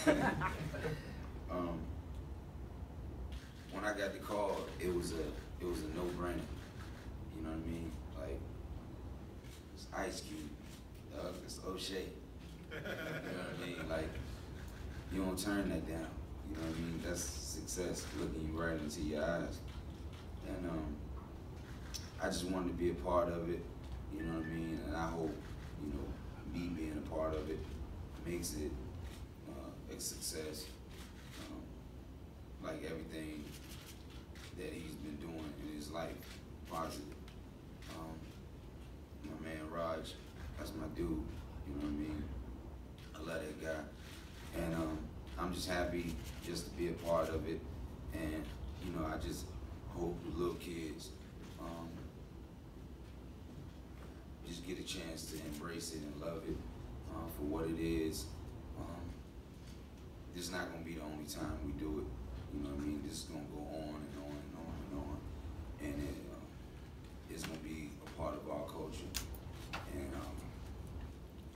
um, when I got the call, it was a it was a no brainer. You know what I mean? Like it's Ice Cube, dog. It's O'Shea. You know what I mean? Like you don't turn that down. You know what I mean? That's success looking you right into your eyes. And um, I just wanted to be a part of it. You know what I mean? And I hope you know me being a part of it makes it a success. Um, like everything that he's been doing in his life, positive. Um, my man Raj, that's my dude. You know what I mean? I love that guy, and um, I'm just happy just to be a part of it. And you know, I just hope the little kids um, just get a chance to embrace it and love it uh, for what it is. Um, this is not gonna be the only time we do it. You know what I mean? This is gonna go on and on and on and on, and it, uh, it's gonna be a part of our culture. And um,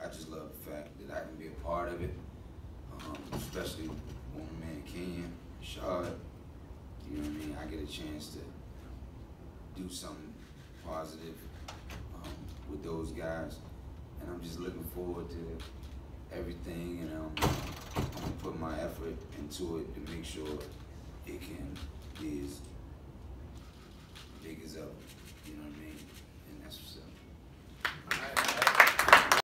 I just love the fact that I can be a part of it, um, especially when my man Kenyon, Shard, you know what I mean? I get a chance to do something positive um, with those guys, and I'm just looking forward to everything, and um, put my effort into it to make sure it can be as big as ever. You know what I mean? And that's what's up.